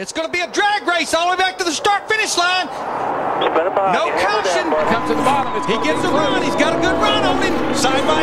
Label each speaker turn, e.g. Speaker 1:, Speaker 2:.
Speaker 1: It's going to be a drag race all the way back to the start finish line. No caution.
Speaker 2: He gets a run. He's
Speaker 1: got
Speaker 2: a
Speaker 1: good
Speaker 2: run
Speaker 1: on him. Side by